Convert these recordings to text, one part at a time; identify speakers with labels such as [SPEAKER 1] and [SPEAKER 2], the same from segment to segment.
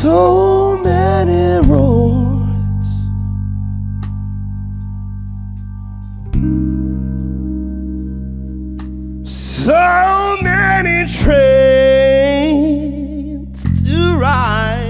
[SPEAKER 1] so many roads. So many trains to ride.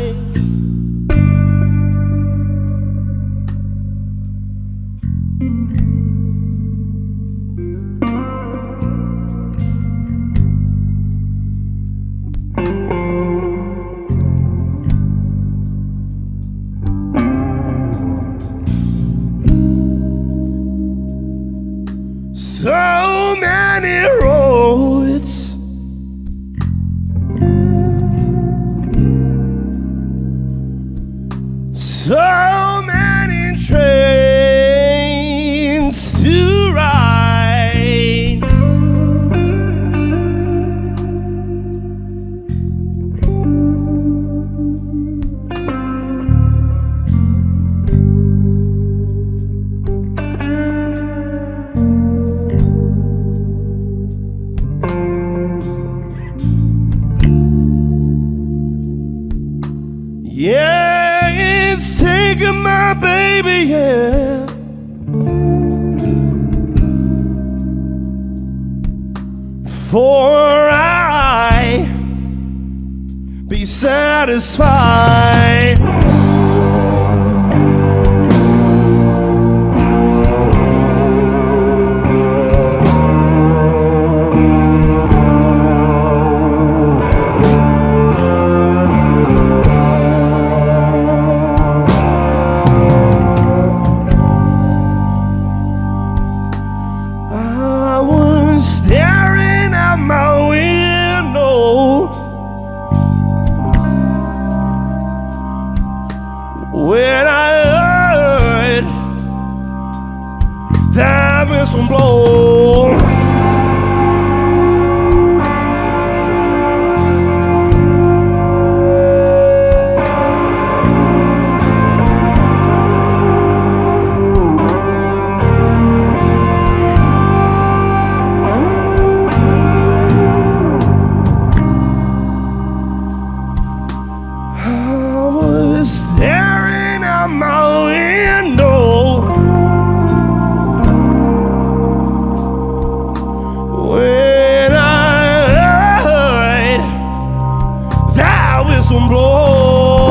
[SPEAKER 1] baby, yeah. For I be satisfied. when I heard that whistle blow. whistle blow.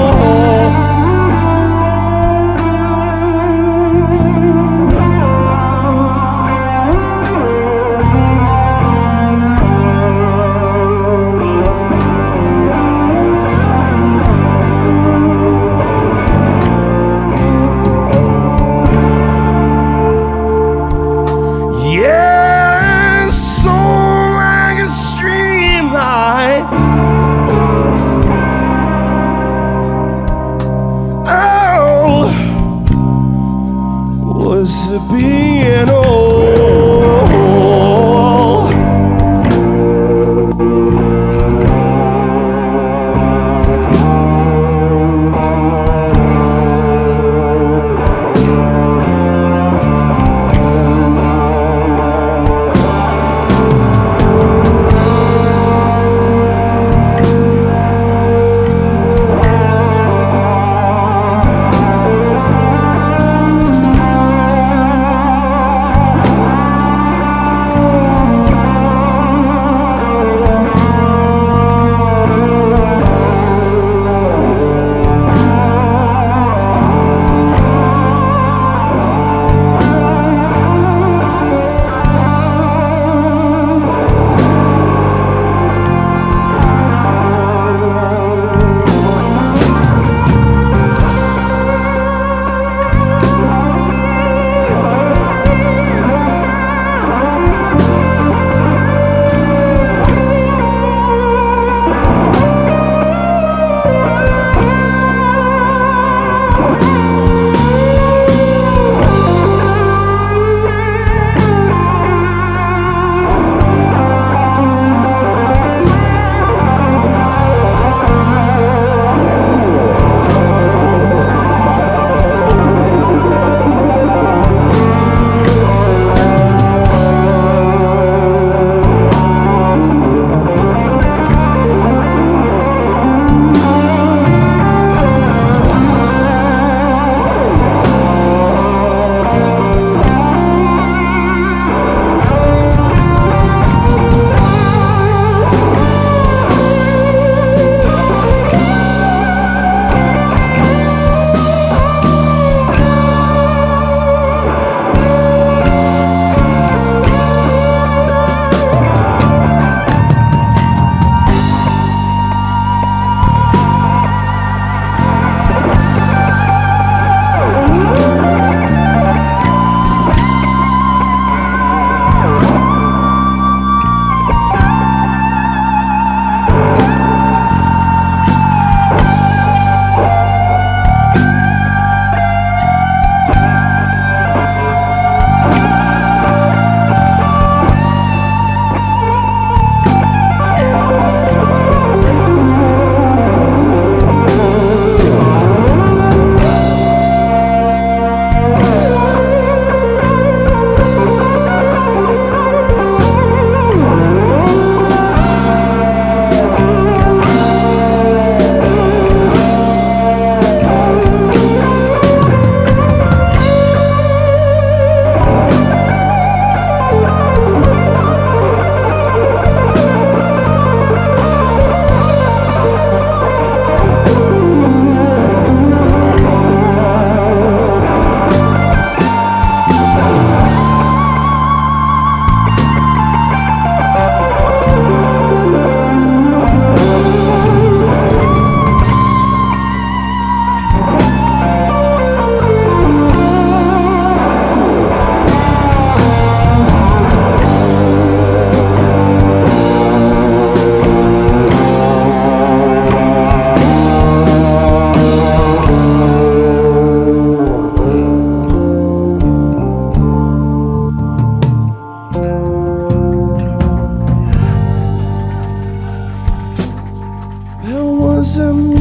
[SPEAKER 1] some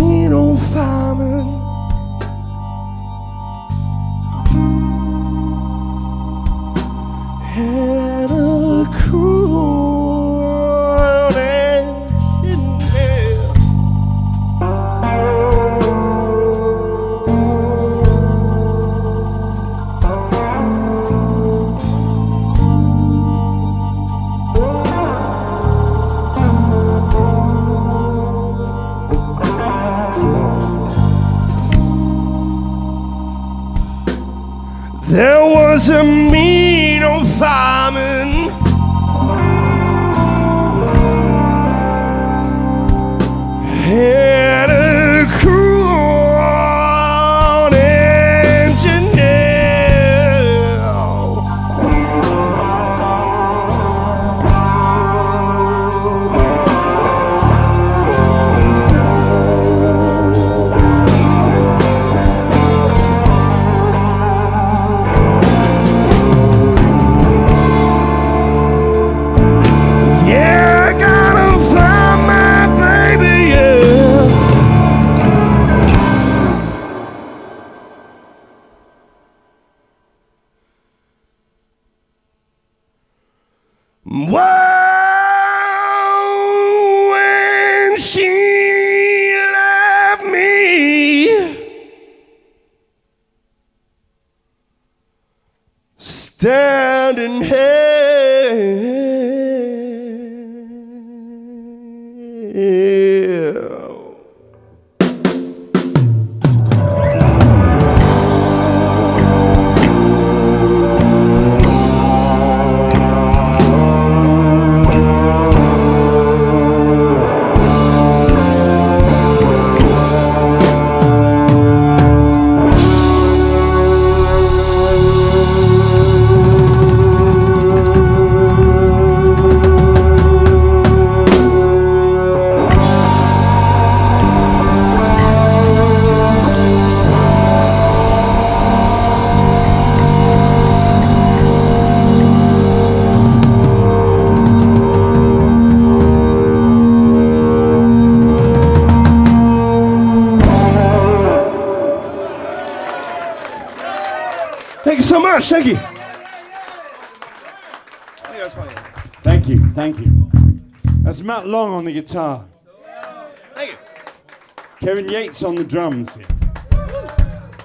[SPEAKER 1] Whoa, when she left me. standing here. Thank you. Thank you.
[SPEAKER 2] Thank you, thank you. That's Matt Long on the guitar.
[SPEAKER 1] Thank you.
[SPEAKER 2] Kevin Yates on the drums.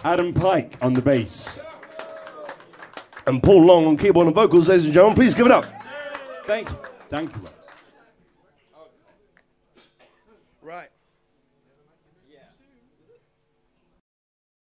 [SPEAKER 2] Adam Pyke on the bass.
[SPEAKER 1] And Paul Long on keyboard and vocals, ladies and gentlemen. Please give it up.
[SPEAKER 2] Thank you, thank you.